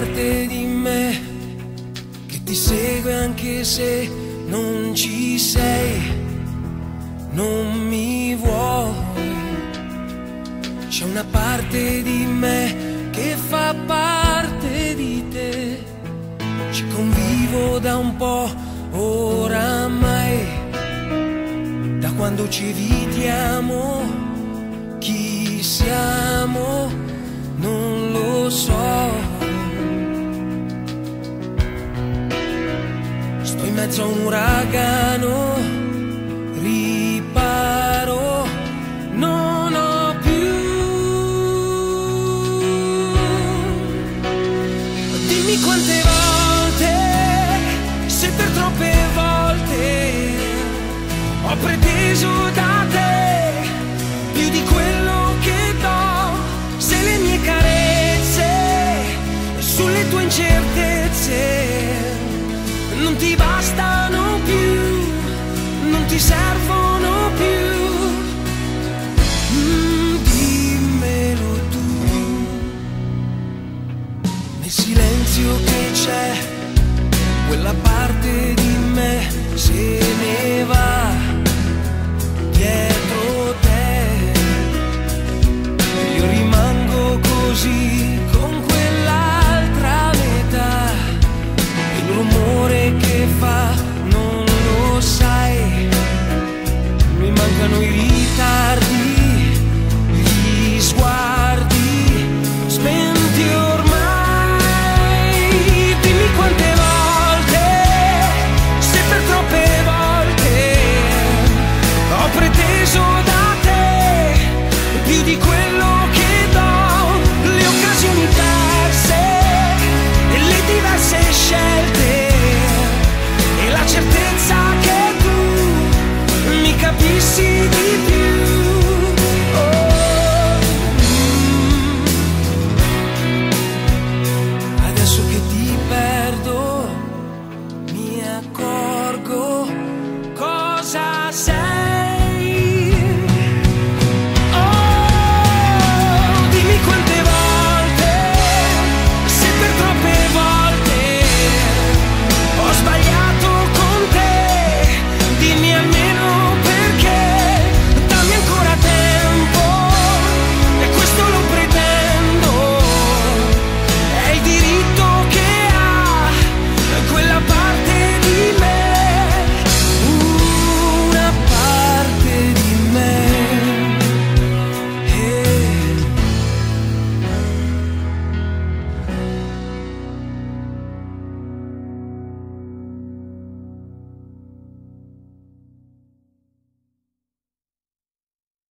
parte di me che ti segue anche se non ci sei, non mi vuoi. C'è una parte di me che fa parte di te, ci convivo da un po' oramai, da quando ci evitiamo mezzo a un uragano, riparo, non ho più. Dimmi quante volte, se per troppe volte ho preteso da non ti bastano più, non ti servono più. Mm, dimmelo tu, nel silenzio che c'è, quella parte di me se ne va be see the.